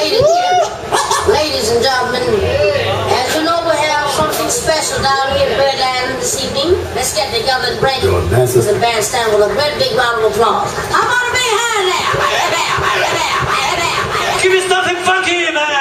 Ladies, ladies and gentlemen, as you know, we have something special down here in Birdland this evening. Let's get together and bring the bandstand with a great big round of applause. How about a big hand there? Give me something funky, man!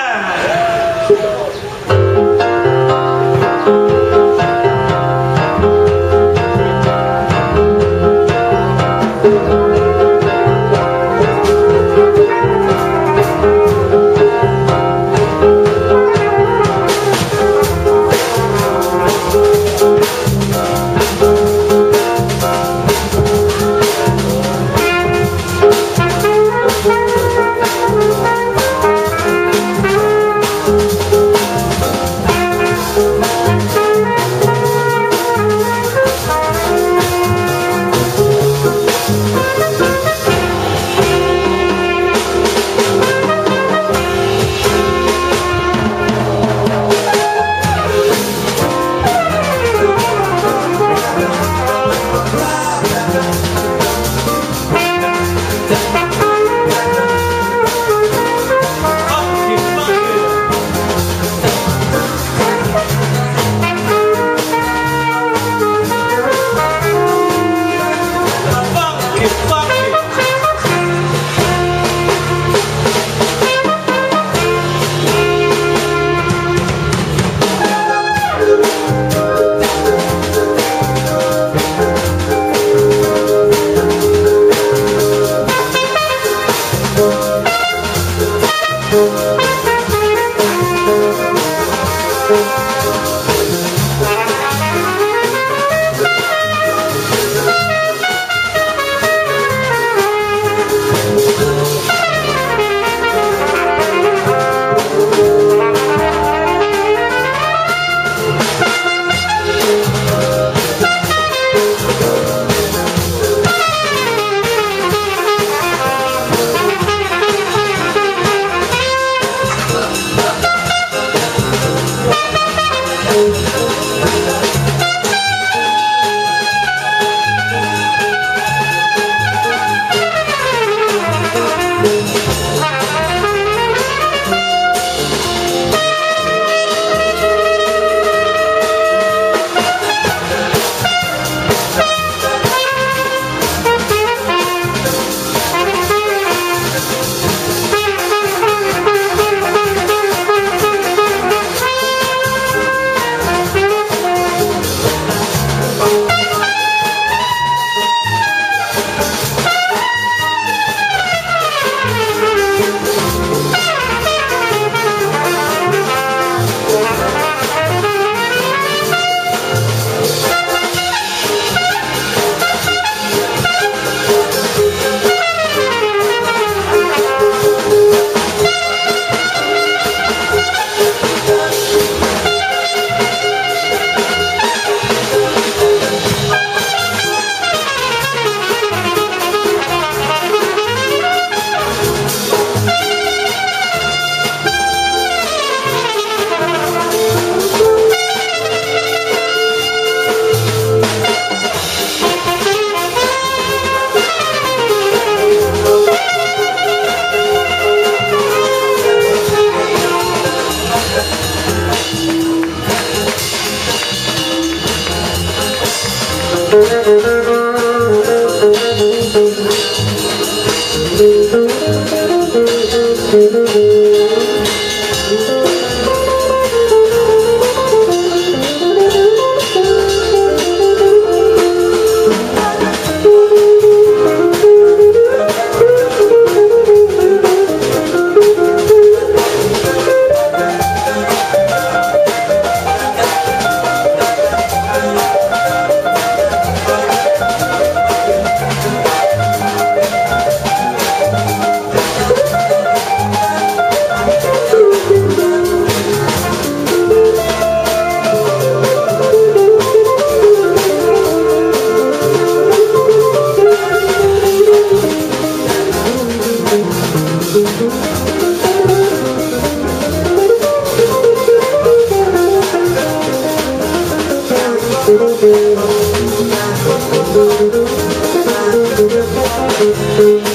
Música Thank you.